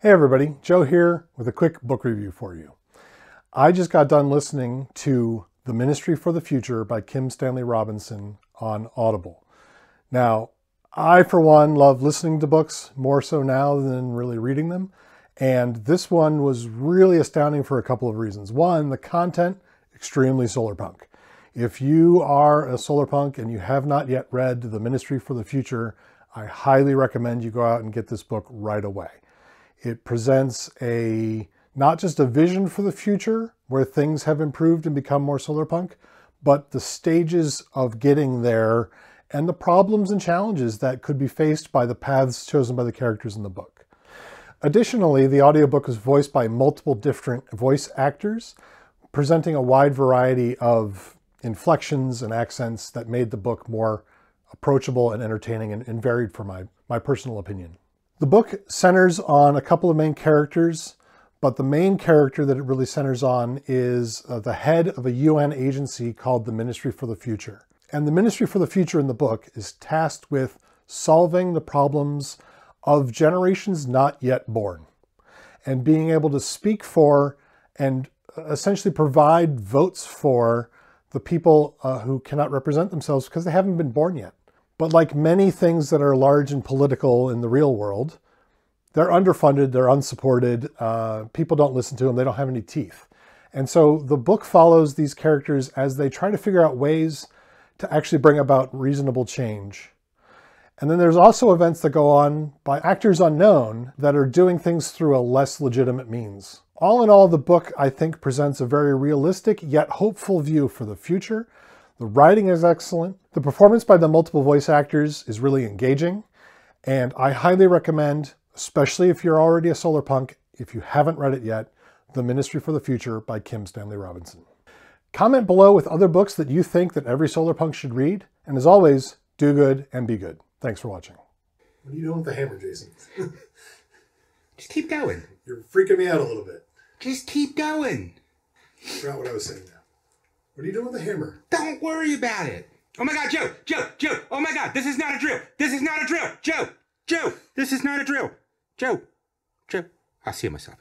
Hey everybody, Joe here with a quick book review for you. I just got done listening to The Ministry for the Future by Kim Stanley Robinson on Audible. Now, I for one love listening to books more so now than really reading them, and this one was really astounding for a couple of reasons. One, the content, extremely solar punk. If you are a solar punk and you have not yet read The Ministry for the Future, I highly recommend you go out and get this book right away. It presents a not just a vision for the future where things have improved and become more solar punk, but the stages of getting there and the problems and challenges that could be faced by the paths chosen by the characters in the book. Additionally, the audiobook is voiced by multiple different voice actors, presenting a wide variety of inflections and accents that made the book more approachable and entertaining and, and varied for my, my personal opinion. The book centers on a couple of main characters, but the main character that it really centers on is uh, the head of a UN agency called the Ministry for the Future. And the Ministry for the Future in the book is tasked with solving the problems of generations not yet born and being able to speak for and uh, essentially provide votes for the people uh, who cannot represent themselves because they haven't been born yet. But like many things that are large and political in the real world, they're underfunded, they're unsupported, uh, people don't listen to them, they don't have any teeth. And so the book follows these characters as they try to figure out ways to actually bring about reasonable change. And then there's also events that go on by actors unknown that are doing things through a less legitimate means. All in all, the book, I think, presents a very realistic yet hopeful view for the future the writing is excellent. The performance by the multiple voice actors is really engaging. And I highly recommend, especially if you're already a solar punk, if you haven't read it yet, The Ministry for the Future by Kim Stanley Robinson. Comment below with other books that you think that every solar punk should read. And as always, do good and be good. Thanks for watching. What are you doing with the hammer, Jason? Just keep going. You're freaking me out a little bit. Just keep going. I forgot what I was saying now. What are you doing with the hammer? Don't worry about it. Oh my God, Joe, Joe, Joe. Oh my God, this is not a drill. This is not a drill. Joe, Joe, this is not a drill. Joe, Joe. I'll see myself